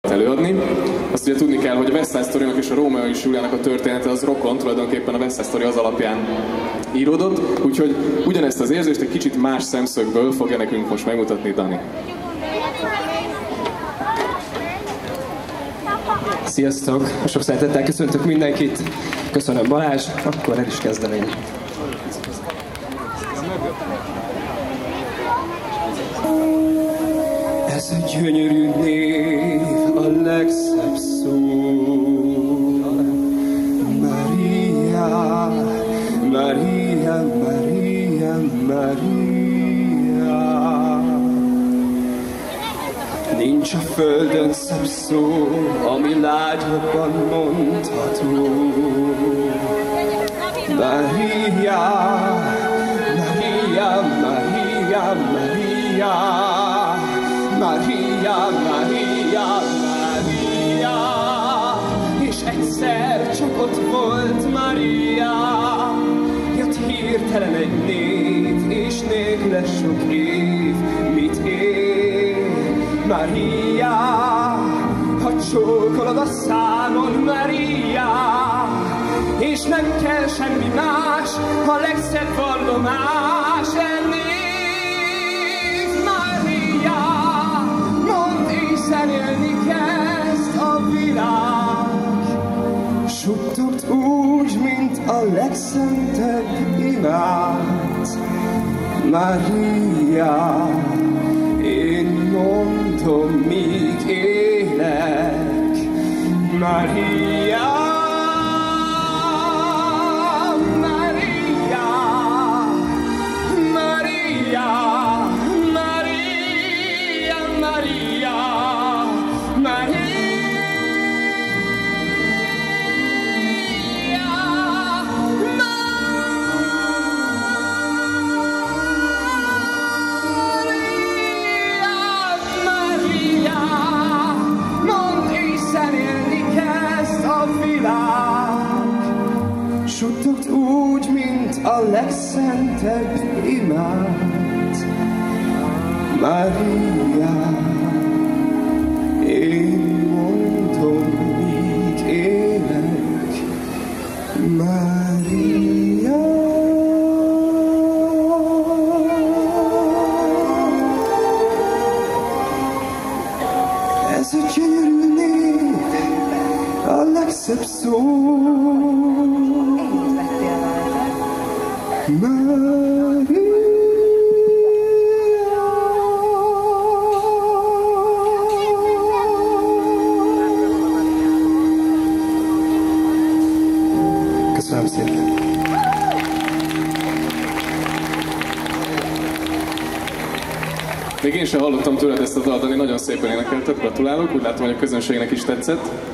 előadni. Azt ugye tudni kell, hogy a West Side és a Romeo és Juliának a története az rokon, tulajdonképpen a West Side az alapján íródott, úgyhogy ugyanezt az érzést egy kicsit más szemszögből fogja nekünk most megmutatni Dani. Sziasztok! Sok szeretettel köszöntök mindenkit. Köszönöm Balázs, akkor el is kezdem én. Ez a gyönyörű név Maria, Maria, Maria. Nincs a földön szebb szó, ami lágyabban mondható. Maria, Maria, Maria, Maria, Maria, Maria, Maria, és egyszer csak ott volt Maria, hirtelen egy név, és nélküle sok év, mit ér. Maria, ha csókolod a számon Maria, és nem kell semmi más, a legszebb vallomás elnév mint a legszentebb imád. Maria, én mondom, míg élek, Maria. Maria, a legszentebb imád. Maria, én mondom, míg élek. Maria. Ez a gyönyörű név, a legszebb szó. Köszönöm szépen. Még én sem hallottam tőled ezt a dalt, Dani, nagyon szépen énekelted, gratulálok, úgy látom, hogy a közönségnek is tetszett.